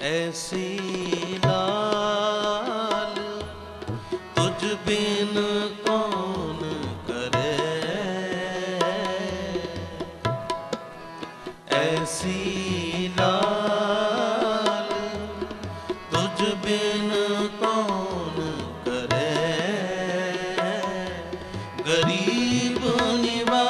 ਐਸੀ ਲਾਲ ਤੁਝ ਬਿਨ ਕੌਣ ਕਰੇ ਐਸੀ ਲਾਲ ਤੁਝ ਬਿਨ ਕੌਣ ਕਰੇ ਗਰੀਬ ਨਿਵਾਜ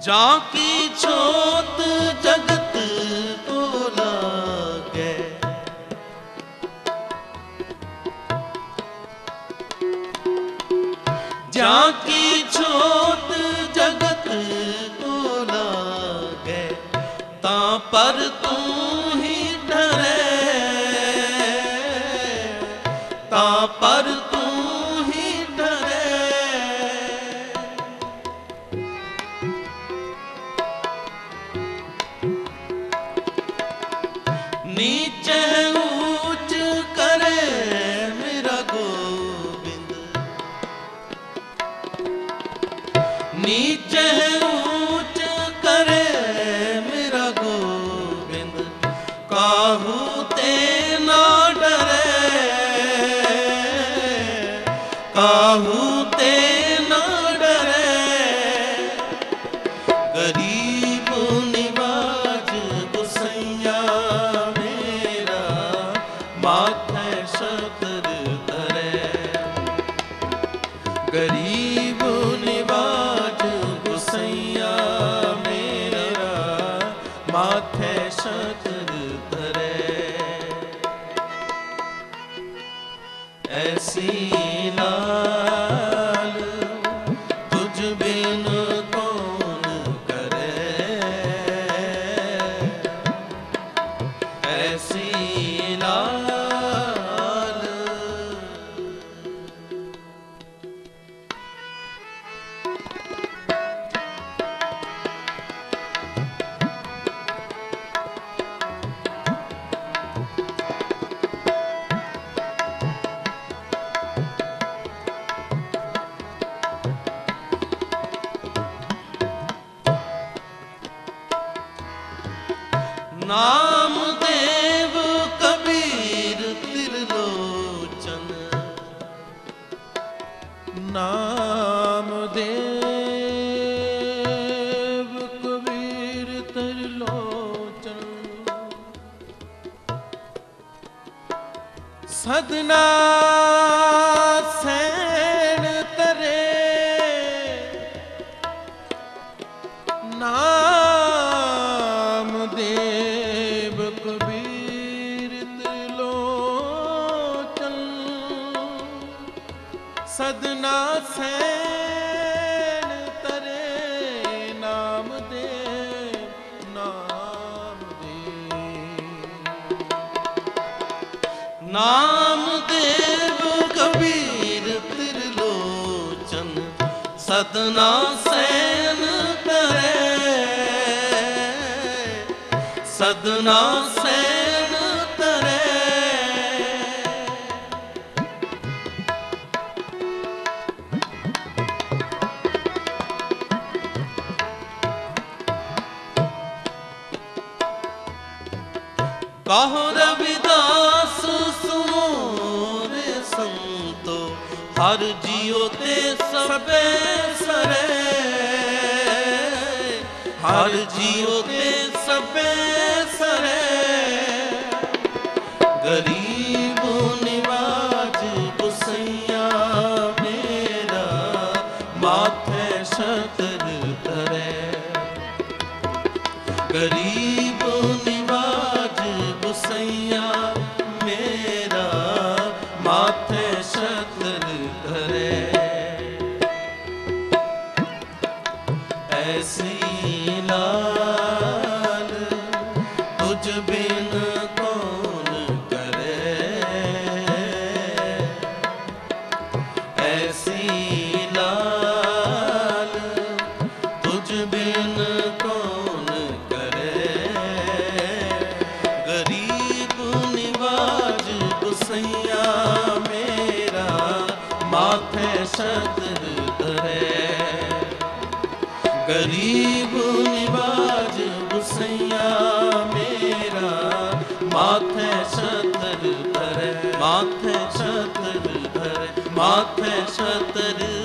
ਜਾ ਕੀ ਛੋਤ ਜਗਤ ਕੋ ਲਾਗੇ? ਜਾਂ ਕੀ ਛੋਤ ਜਗਤ ਕੋ ਲਾਗੇ? ਤਾਂ ਪਰ ਤੂੰ ਹੀ ਡਰੇ। ਤਾਂ ਪਰ नीच ਗਰੀਬ ਨਾਮ ਦੇਵ ਕਬੀਰ ਤਿਰਲੋਚਨ। ਨਾਮ ਦੇਵ ਕਬੀਰ ਤਿਰਲੋਚਨ। ਸਦਨਾ ਸੈਣ ਤਰੇ। ਨਾਮ ਸਦਨਾ ਸੈਨ ਤਰੇ ਨਾਮ ਦੇ ਨਾਮ ਦੇ। ਨਾਮ ਦੇਵ ਕਬੀਰ ਤਿਰਲੋਚਨ ਸਦਨਾ ਸੈਨ ਤਰੇ। ਸਦਨਾ ਸੈਨ ਕਹੋ ਰਵਿਦਾਸ ਸੁਨੋ ਸੰਤੋ? ਹਰ ਜਿਉ ਤੇ ਸਭੇ ਸਰੇ। ਹਰ ਜਿਉ ਤੇ ਸਭੇ ਸਰੇ। ਗਰੀਬ ਨਿਵਾਜ ਬੁਸਈਆ ਮੇਰਾ। ਮਾਤ ਤੁਝ ਬਿਨ ਕੌਣ ਕਰੇ। ਐਸੀ ਲਾਲ ਤੁਝ ਬਿਨ ਕੌਣ ਕਰੇ। ਗਰੀਬ ਨਿਵਾਜ ਗੁਸਈਆ ਮੇਰਾ ਮਾਥੇ ਸਤਰ ਤਰੇ ਗਰੀਬ ਸਤਰ ਮਾਥੇ ਸਤਰ